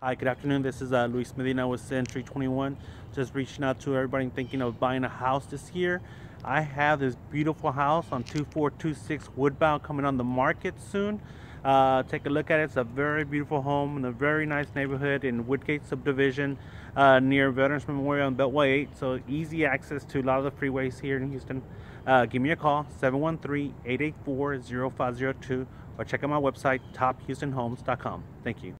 Hi, good afternoon. This is uh, Luis Medina with Century 21. Just reaching out to everybody thinking of buying a house this year. I have this beautiful house on 2426 Woodbough coming on the market soon. Uh, take a look at it. It's a very beautiful home in a very nice neighborhood in Woodgate subdivision uh, near Veterans Memorial and Beltway 8. So easy access to a lot of the freeways here in Houston. Uh, give me a call 713-884-0502 or check out my website tophoustonhomes.com. Thank you.